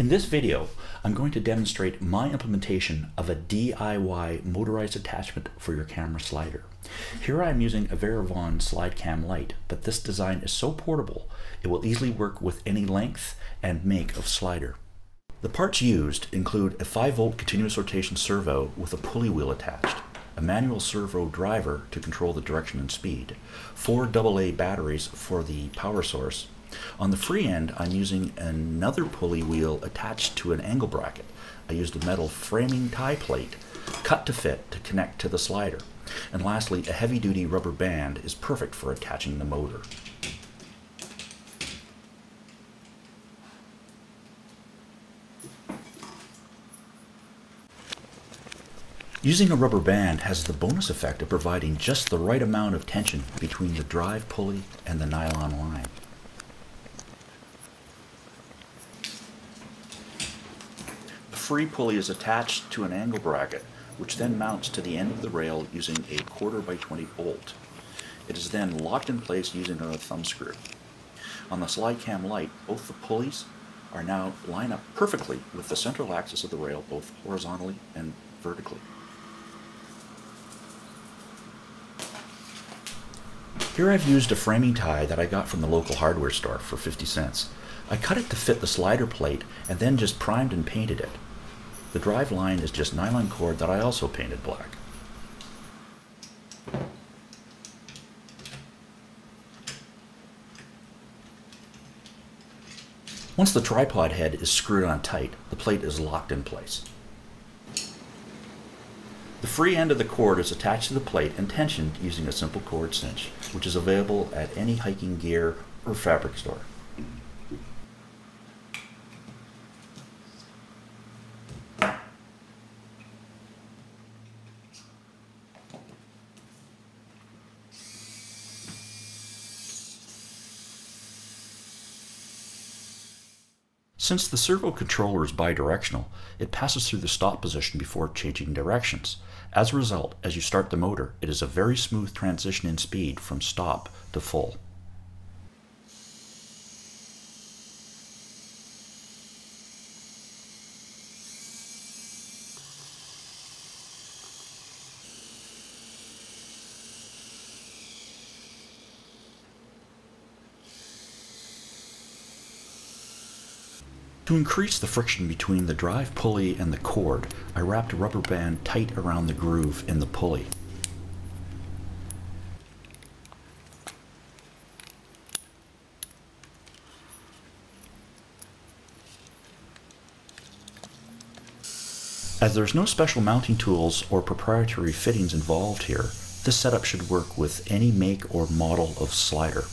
In this video, I'm going to demonstrate my implementation of a DIY motorized attachment for your camera slider. Here I am using a Varavon SlideCam Lite, but this design is so portable it will easily work with any length and make of slider. The parts used include a 5 volt continuous rotation servo with a pulley wheel attached, a manual servo driver to control the direction and speed, four AA batteries for the power source, on the free end, I'm using another pulley wheel attached to an angle bracket. I used a metal framing tie plate cut to fit to connect to the slider. And lastly, a heavy-duty rubber band is perfect for attaching the motor. Using a rubber band has the bonus effect of providing just the right amount of tension between the drive pulley and the nylon line. Free pulley is attached to an angle bracket, which then mounts to the end of the rail using a quarter by 20 bolt. It is then locked in place using a thumb screw. On the SlideCam Lite, both the pulleys are now line up perfectly with the central axis of the rail, both horizontally and vertically. Here I've used a framing tie that I got from the local hardware store for 50 cents. I cut it to fit the slider plate and then just primed and painted it. The drive line is just nylon cord that I also painted black. Once the tripod head is screwed on tight, the plate is locked in place. The free end of the cord is attached to the plate and tensioned using a simple cord cinch, which is available at any hiking gear or fabric store. Since the servo controller is bidirectional, it passes through the stop position before changing directions. As a result, as you start the motor, it is a very smooth transition in speed from stop to full. To increase the friction between the drive pulley and the cord, I wrapped a rubber band tight around the groove in the pulley. As there's no special mounting tools or proprietary fittings involved here, this setup should work with any make or model of slider.